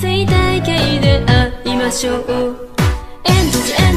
生態系で会いましょう。エンドジエエンドジ